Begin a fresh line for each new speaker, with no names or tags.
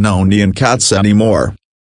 No neon Cats anymore.